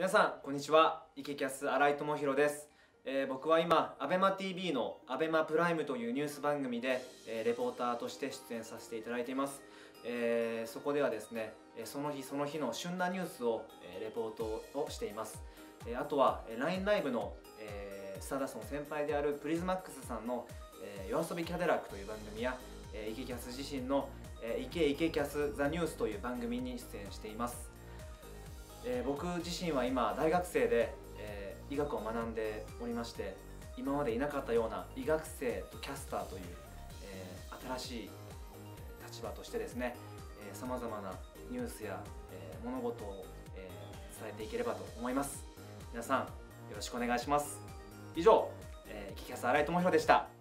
皆さんこんにちは。イケキャス新井智弘です、えー僕は今 ABEMATV の ABEMA プライムというニュース番組で、えーレポーターとして出演させていただいています、えーそこではですねえーその日その日の旬なニュースを、えーレポートをしています、えーあとはえー LINE ライブの、えースターダストの先輩であるプリズマックスさんの「えー夜遊びキャデラック」という番組や、えーイケキャス自身の「えーイケイケキャスザニュースという番組に出演しています。えー僕自身は今大学生で、えー医学を学んでおりまして今までいなかったような医学生とキャスターという、えー新しい立場としてですねさまざまなニュースや、えー物事を、えー伝えていければと思います。皆さんよろしくお願いします。以上、えー、キキャス新井智弘でした。